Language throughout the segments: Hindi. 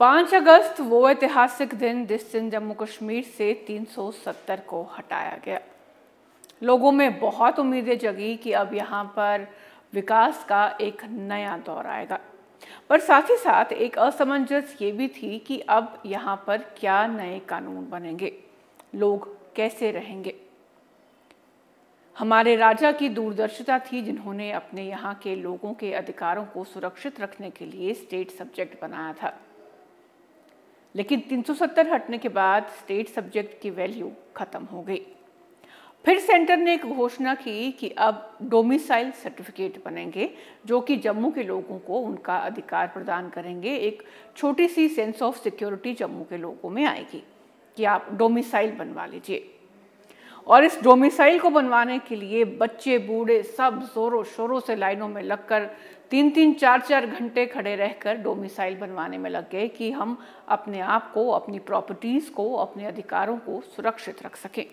पाँच अगस्त, वो ऐतिहासिक दिन जिस दिन जम्मू कश्मीर से 370 को हटाया गया। लोगों में बहुत उम्मीदें जगी कि अब यहाँ पर विकास का एक नया दौर आएगा। पर साथ ही साथ एक असमंजस ये भी थी कि अब यहाँ पर क्या नए कानून बनेंगे? लोग कैसे रहेंगे? हमारे राजा की दूरदर्शिता थी जिन्होंने अपने यहाँ के लोगों के अधिकारों को सुरक्षित रखने के लिए स्टेट सब्जेक्ट बनाया था। लेकिन 370 हटने के बाद स्टेट सब्जेक्ट की वैल्यू खत्म हो गई। फिर सेंटर ने एक घोषणा की कि अब डोमिसाइल सर्टिफिकेट बनेंगे, जो कि जम्मू के लोगों को उनका अधिकार प्रदान करेंगे। एक छोटी सी सेंस ऑफ़ सिक्योरिटी जम्मू के लोगों में आएगी कि आप डोमिसाइल बनवा लीजिए। और इस डोमिसाइल को बनवाने के लिए बच्चे, बूढ़े सब जोरों शोरों से लाइनों में लगकर तीन तीन चार चार घंटे खड़े रहकर डोमिसाइल बनवाने में लग गए कि हम अपने आप को, अपनी प्रॉपर्टीज़ को, अपने अधिकारों को सुरक्षित रख सकें।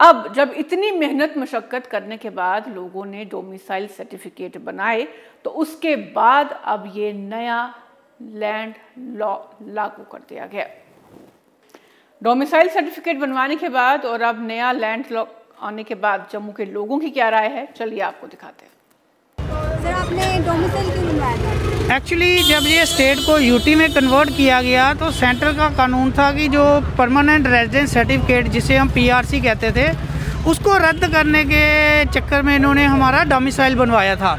अब जब इतनी मेहनत, मशक्कत करने के बाद लोगों ने डोमिसाइल सर्टिफिकेट बनाए तो उसके बाद अब ये नया लैंड लॉ लागू कर दिया गया। डोमिसाइल सर्टिफिकेट बनवाने के बाद और अब नया लैंड लॉ आने के बाद जम्मू के लोगों की क्या राय है? चलिए आपको दिखाते हैं। एक्चुअली जब ये स्टेट को यूटी में कन्वर्ट किया गया तो सेंटर का कानून था कि जो परमानेंट रेजिडेंस सर्टिफिकेट जिसे हम पीआरसी कहते थे, उसको रद्द करने के चक्कर में इन्होंने हमारा डोमिसाइल बनवाया था।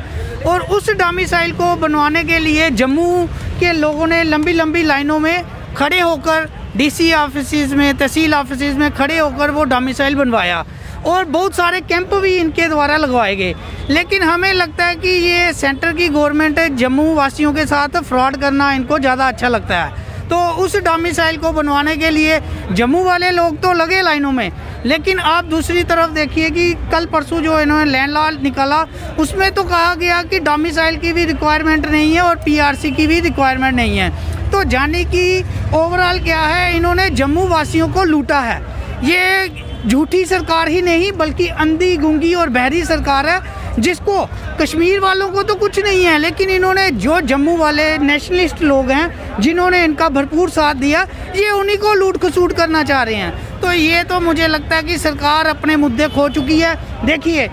और उस डोमिसाइल को बनवाने के लिए जम्मू के लोगों ने लंबी लंबी लाइनों में खड़े होकर डीसी ऑफ़िस में, तहसील ऑफ़िस में खड़े होकर वो डोमिसाइल बनवाया। और बहुत सारे कैंप भी इनके द्वारा लगवाए गए। लेकिन हमें लगता है कि ये सेंटर की गवर्नमेंट जम्मू वासियों के साथ फ्रॉड करना इनको ज़्यादा अच्छा लगता है। तो उस डोमिसाइल को बनवाने के लिए जम्मू वाले लोग तो लगे लाइनों में। लेकिन आप दूसरी तरफ़ देखिए कि कल परसों जो इन्होंने लैंड लॉ निकाला, उसमें तो कहा गया कि डोमिसाइल की भी रिक्वायरमेंट नहीं है और पीआरसी की भी रिक्वायरमेंट नहीं है। तो जाने की ओवरऑल क्या है, इन्होंने जम्मू वासियों को लूटा है। ये झूठी सरकार ही नहीं, बल्कि अंधी, गुंगी और बहरी सरकार है, जिसको कश्मीर वालों को तो कुछ नहीं है, लेकिन इन्होंने जो जम्मू वाले नेशनलिस्ट लोग हैं, जिन्होंने इनका भरपूर साथ दिया, ये उन्हीं को लूट खसूट करना चाह रहे हैं। तो ये तो मुझे लगता है कि सरकार अपने मुद्दे खो चुकी है। देखिए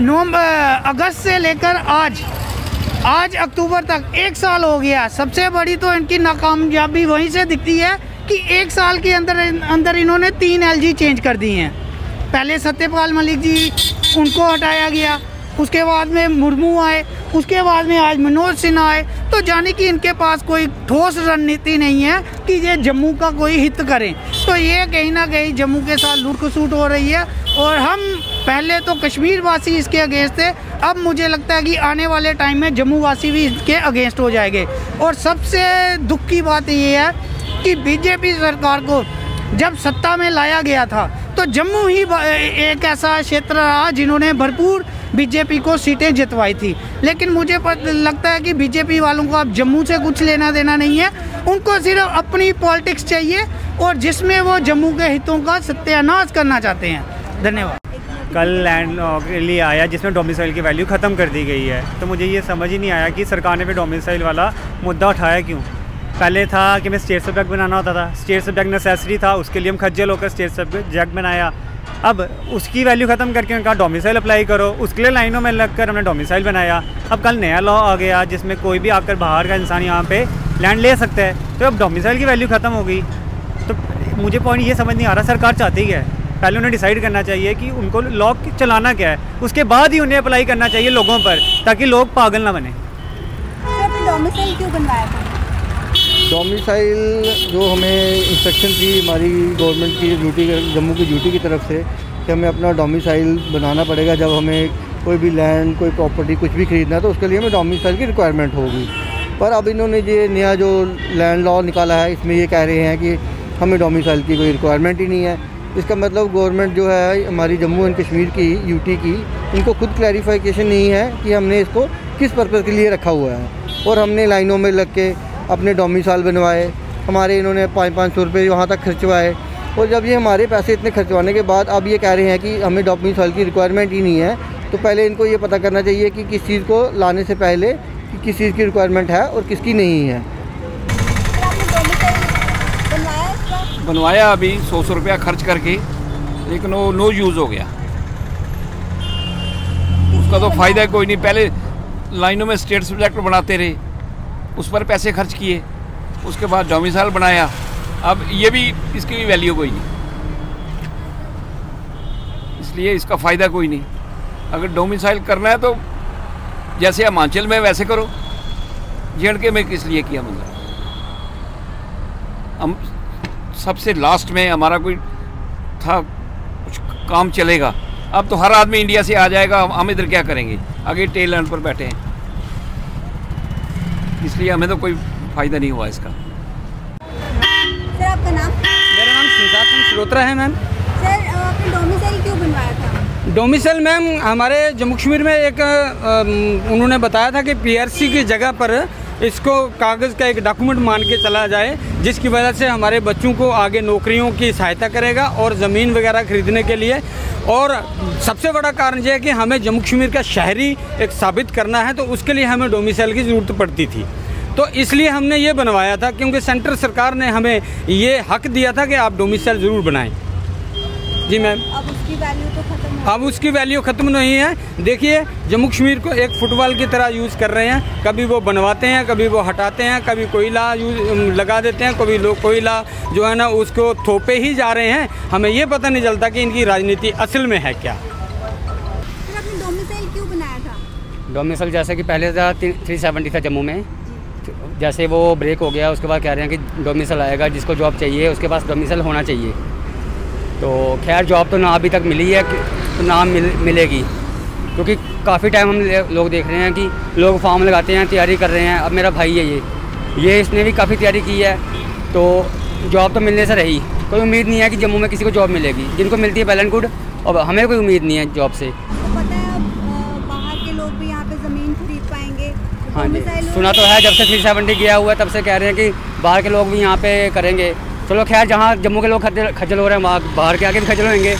नवंबर अगस्त से लेकर आज आज अक्टूबर तक एक साल हो गया। सबसे बड़ी तो इनकी नाकामयाबी वहीं से दिखती है कि एक साल के अंदर अंदर इन्होंने तीन एलजी चेंज कर दी हैं। पहले सत्यपाल मलिक जी, उनको हटाया गया। उसके बाद में मुर्मू आए, उसके बाद में आज मनोज सिन्हा आए तो जाने कि इनके पास कोई ठोस रणनीति नहीं है कि ये जम्मू का कोई हित करें। तो ये कहीं ना कहीं जम्मू के साथ लूट खसूट हो रही है और हम पहले तो कश्मीर वासी इसके अगेंस्ट थे, अब मुझे लगता है कि आने वाले टाइम में जम्मू वासी भी इसके अगेंस्ट हो जाएँगे। और सबसे दुख की बात ये है कि बीजेपी सरकार को जब सत्ता में लाया गया था तो जम्मू ही एक ऐसा क्षेत्र रहा जिन्होंने भरपूर बीजेपी को सीटें जितवाई थी। लेकिन मुझे लगता है कि बीजेपी वालों को अब जम्मू से कुछ लेना देना नहीं है। उनको सिर्फ़ अपनी पॉलिटिक्स चाहिए और जिसमें वो जम्मू के हितों का सत्यानाश करना चाहते हैं। धन्यवाद। कल लैंड के लिए आया जिसमें डोमिसाइल की वैल्यू ख़त्म कर दी गई है। तो मुझे ये समझ ही नहीं आया कि सरकार ने भी डोमिसाइल वाला मुद्दा उठाया क्यों? पहले था कि मैं स्टेट सब्जेक्ट बनाना होता था। स्टेट सब्जेक्ट नेसेसरी था, उसके लिए हम खज्जल होकर स्टेट सब्जेक्ट बनाया। अब उसकी वैल्यू ख़त्म करके उनका डोमिसाइल अप्लाई करो। उसके लिए लाइनों में लग कर हमने डोमिसाइल बनाया। अब कल नया लॉ आ गया जिसमें कोई भी आकर बाहर का इंसान यहाँ पे लैंड ले सकता है। तो अब डोमिसाइल की वैल्यू ख़त्म हो गई। तो मुझे पॉइंट ये समझ नहीं आ रहा, सरकार चाहती है? पहले उन्हें डिसाइड करना चाहिए कि उनको लॉ चलाना क्या है। उसके बाद ही उन्हें अप्लाई करना चाहिए लोगों पर, ताकि लोग पागल ना बने। डोमिसाइल क्यों बनवाया डोमिसाइल जो हमें इंस्ट्रक्शन थी हमारी गवर्नमेंट की ड्यूटी, जम्मू की ड्यूटी की तरफ़ से कि हमें अपना डोमिसाइल बनाना पड़ेगा। जब हमें कोई भी लैंड, कोई प्रॉपर्टी कुछ भी खरीदना है तो उसके लिए हमें डोमिसाइल की रिक्वायरमेंट होगी। पर अब इन्होंने ये नया जो लैंड लॉ निकाला है, इसमें ये कह रहे हैं कि हमें डोमिसाइल की कोई रिक्वायरमेंट ही नहीं है। इसका मतलब गवर्नमेंट जो है, हमारी जम्मू एंड कश्मीर की, यूटी की, इनको खुद क्लैरिफिकेशन नहीं है कि हमने इसको किस पर्पज़ के लिए रखा हुआ है। और हमने लाइनों में लग के अपने डोमिसाइल बनवाए, हमारे इन्होंने पाँच पाँच सौ रुपये वहाँ तक खर्चवाए। और जब ये हमारे पैसे इतने खर्चवाने के बाद अब ये कह रहे हैं कि हमें डोमिसाइल की रिक्वायरमेंट ही नहीं है तो पहले इनको ये पता करना चाहिए कि किस चीज़ को लाने से पहले कि किस चीज़ की रिक्वायरमेंट है और किसकी नहीं है। बनवाया अभी सौ सौ रुपया खर्च करके, लेकिन वो नो यूज़ हो गया। उसका तो फ़ायदा कोई नहीं, पहले लाइनों में स्टेट सब्जेक्ट बनाते रहे। उस पर पैसे खर्च किए, उसके बाद डोमिसाइल बनाया। अब ये भी इसकी भी वैल्यू कोई नहीं। इसलिए इसका फ़ायदा कोई नहीं। अगर डोमिसाइल करना है तो जैसे हिमाचल में वैसे करो। जे में किस लिए किया मतलब? हम सबसे लास्ट में हमारा कोई था, कुछ काम चलेगा। अब तो हर आदमी इंडिया से आ जाएगा, हम- इधर क्या करेंगे? आगे टेल एंड पर बैठे हैं। इसलिए हमें तो कोई फ़ायदा नहीं हुआ इसका। सर आपका नाम? मेरा नाम शिवसाद सिंह श्रोत्रा है मैम। सर आपने डोमिसाइल क्यों बनवाया था? डोमिसल मैम हमारे जम्मू कश्मीर में एक उन्होंने बताया था कि पीआरसी की जगह पर इसको कागज़ का एक डॉक्यूमेंट मान के चला जाए, जिसकी वजह से हमारे बच्चों को आगे नौकरियों की सहायता करेगा और ज़मीन वगैरह खरीदने के लिए। और सबसे बड़ा कारण यह है कि हमें जम्मू कश्मीर का शहरी एक साबित करना है तो उसके लिए हमें डोमिसाइल की ज़रूरत पड़ती थी। तो इसलिए हमने ये बनवाया था, क्योंकि सेंट्रल सरकार ने हमें ये हक दिया था कि आप डोमिसाइल ज़रूर बनाएँ। जी मैम अब उसकी वैल्यू तो खत्म अब उसकी वैल्यू ख़त्म नहीं है। देखिए जम्मू कश्मीर को एक फुटबॉल की तरह यूज़ कर रहे हैं। कभी वो बनवाते हैं कभी वो हटाते हैं कभी कोयला यूज़ लगा देते हैं कभी लोग कोयला जो है ना उसको थोपे ही जा रहे हैं। हमें ये पता नहीं चलता कि इनकी राजनीति असल में है क्या। सर आपने डोमिसाइल क्यों बनाया था? डोमिसल जैसे कि पहले था थ्री सेवेंटी था जम्मू में। जैसे वो ब्रेक हो गया उसके बाद कह रहे हैं कि डोमिसल आएगा जिसको जॉब चाहिए उसके पास डोमिसल होना चाहिए। तो खैर जॉब तो ना अभी तक मिली है तो ना मिल, मिलेगी। क्योंकि काफ़ी टाइम हम लोग देख रहे हैं कि लोग फॉर्म लगाते हैं तैयारी कर रहे हैं। अब मेरा भाई है ये। ये इसने भी काफ़ी तैयारी की है। तो जॉब तो मिलने से रही। कोई उम्मीद नहीं है कि जम्मू में किसी को जॉब मिलेगी। जिनको मिलती है वेल एंड गुड और हमें कोई उम्मीद नहीं है जॉब से। है अब बाहर के लोग भी यहाँ पे ज़मीन खरीद पाएँगे। जी। सुना तो है जब से थ्री सेवेंटी गया हुआ है तब से कह रहे हैं कि बाहर के लोग भी यहाँ पे करेंगे। चलो खैर जहाँ जम्मू के लोग खज्जल हो रहे हैं वहाँ बाहर के आगे भी खज्जल होंगे